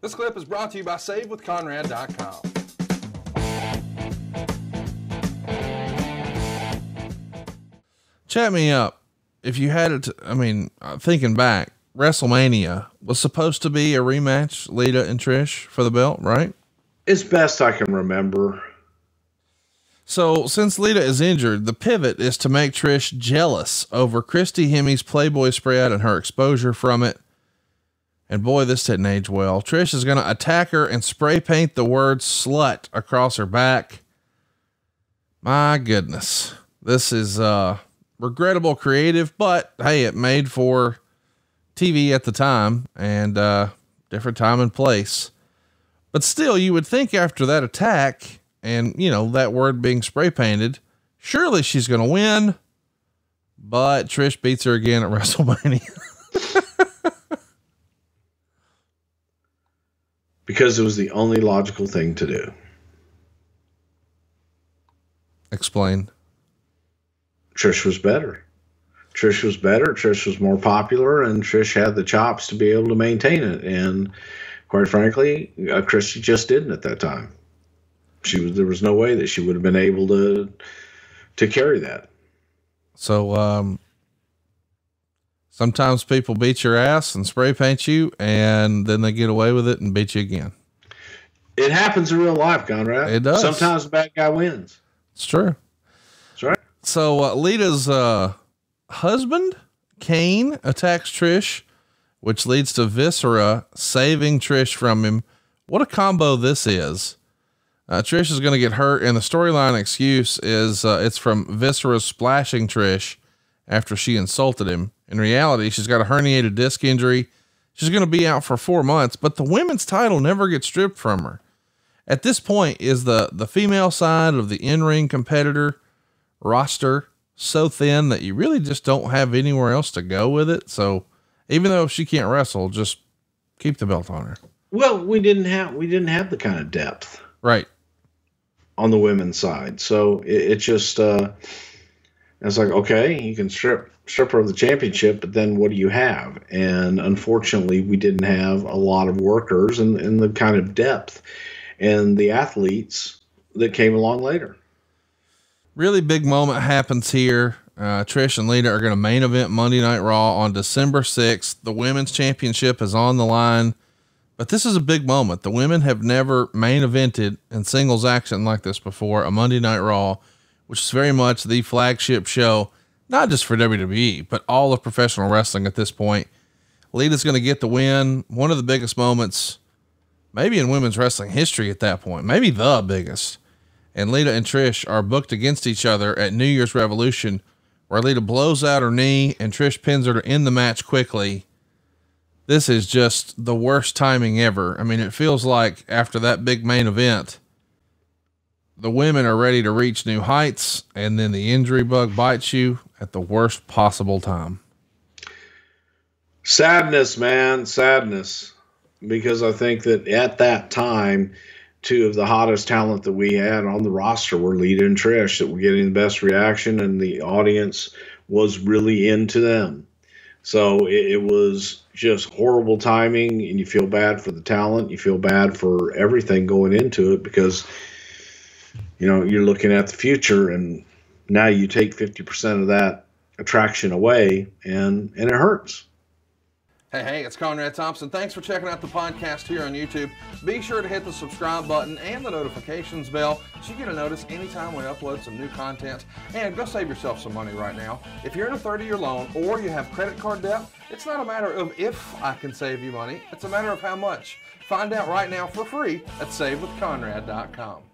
This clip is brought to you by SaveWithConrad.com. Chat me up. If you had it, I mean, uh, thinking back, WrestleMania was supposed to be a rematch, Lita and Trish for the belt, right? As best I can remember. So, since Lita is injured, the pivot is to make Trish jealous over Christy Hemme's Playboy spread and her exposure from it. And boy, this didn't age well. Trish is going to attack her and spray paint the word slut across her back. My goodness. This is uh regrettable creative, but hey, it made for TV at the time and uh different time and place. But still, you would think after that attack and, you know, that word being spray painted, surely she's going to win. But Trish beats her again at WrestleMania. Because it was the only logical thing to do. Explain. Trish was better. Trish was better. Trish was more popular, and Trish had the chops to be able to maintain it. And quite frankly, uh, Christy just didn't at that time. She was there was no way that she would have been able to to carry that. So um, sometimes people beat your ass and spray paint you, and then they get away with it and beat you again. It happens in real life, Conrad. It does. Sometimes the bad guy wins. It's true. That's right. So uh, Lita's uh, husband, Kane, attacks Trish, which leads to Viscera saving Trish from him. What a combo this is. Uh, Trish is going to get hurt, and the storyline excuse is uh, it's from Viscera splashing Trish after she insulted him. In reality, she's got a herniated disc injury. She's going to be out for four months, but the women's title never gets stripped from her. At this point, is the the female side of the in ring competitor roster so thin that you really just don't have anywhere else to go with it. So even though she can't wrestle, just keep the belt on her. Well, we didn't have we didn't have the kind of depth Right. on the women's side, so it, it just uh, it's like okay, you can strip strip her of the championship, but then what do you have? And unfortunately, we didn't have a lot of workers and, and the kind of depth and the athletes that came along later. Really big moment happens here. Uh, Trish and Lita are going to main event Monday Night Raw on December 6th. The women's championship is on the line, but this is a big moment. The women have never main evented in singles action like this before, a Monday Night Raw, which is very much the flagship show, not just for WWE, but all of professional wrestling at this point. Lita's going to get the win. One of the biggest moments, maybe in women's wrestling history at that point, maybe the biggest and Lita and Trish are booked against each other at New Year's Revolution, where Lita blows out her knee and Trish pins her to end the match quickly. This is just the worst timing ever. I mean, it feels like after that big main event, the women are ready to reach new heights, and then the injury bug bites you at the worst possible time. Sadness, man, sadness. Because I think that at that time, two of the hottest talent that we had on the roster were Lita and Trish that were getting the best reaction, and the audience was really into them. So it, it was just horrible timing, and you feel bad for the talent. You feel bad for everything going into it because, you know, you're looking at the future, and now you take 50% of that attraction away, and, and it hurts. Hey, hey, it's Conrad Thompson. Thanks for checking out the podcast here on YouTube. Be sure to hit the subscribe button and the notifications bell so you get a notice anytime we upload some new content. And go save yourself some money right now. If you're in a 30 year loan or you have credit card debt, it's not a matter of if I can save you money, it's a matter of how much. Find out right now for free at SaveWithConrad.com.